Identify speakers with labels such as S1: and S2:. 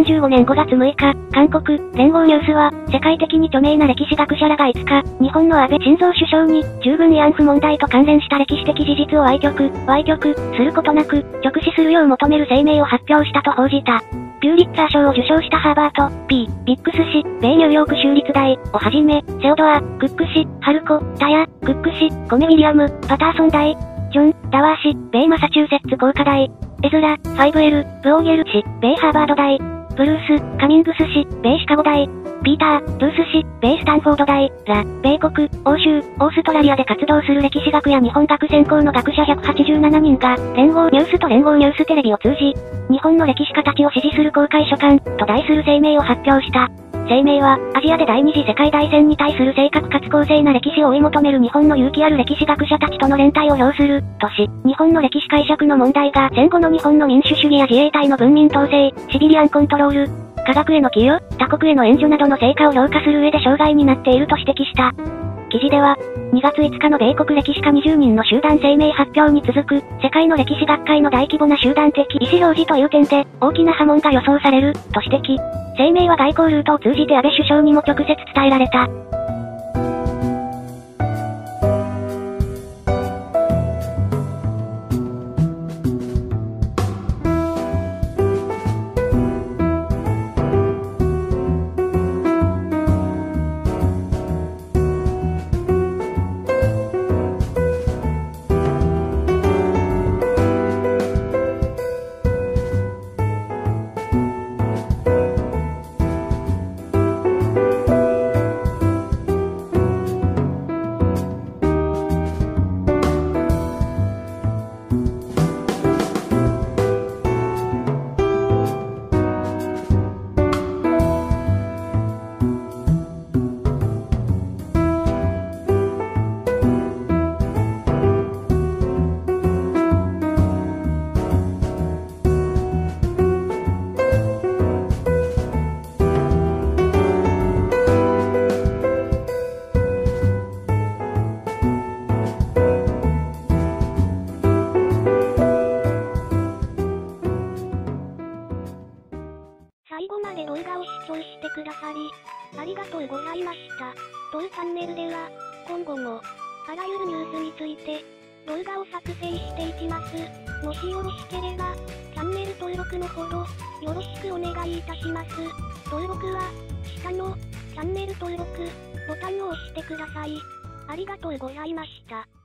S1: 2015年5月6日、韓国、連合ニュースは、世界的に著名な歴史学者らが5日、日本の安倍晋三首相に、十分慰安婦問題と関連した歴史的事実を歪曲、歪曲、することなく、直視するよう求める声明を発表したと報じた。ピューリッツァー賞を受賞したハーバート、P、ビックス市、米ニューヨーク州立大、をはじめ、セオドア、クック市、ハルコ、タヤ、クック市、コメウィリアム、パターソン大、ジョン、ダワー市、米マサチューセッツ工科大、エズラ、5L、ブオーゲル市、米ハーバード大、ブルース、カミングス氏、米シカゴ大、ピーター、ブース氏、米スタンフォード大、ら、米国、欧州、オーストラリアで活動する歴史学や日本学専攻の学者187人が、連合ニュースと連合ニューステレビを通じ、日本の歴史家たちを支持する公開書簡、と題する声明を発表した。声明は、アジアで第二次世界大戦に対する正確かつ公正な歴史を追い求める日本の勇気ある歴史学者たちとの連帯を表する、とし、日本の歴史解釈の問題が戦後の日本の民主主義や自衛隊の文民統制、シビリアンコントロール、科学への寄与、他国への援助などの成果を評価する上で障害になっていると指摘した。記事では、2月5日の米国歴史家20人の集団声明発表に続く、世界の歴史学会の大規模な集団的意思表示という点で、大きな波紋が予想される、と指摘。声明は外交ルートを通じて安倍首相にも直接伝えられた。
S2: で動画を視聴してくださり、ありがとうございました。当チャンネルでは、今後も、あらゆるニュースについて、動画を作成していきます。もしよろしければ、チャンネル登録のほど、よろしくお願いいたします。登録は、下の、チャンネル登録、ボタンを押してください。ありがとうございました。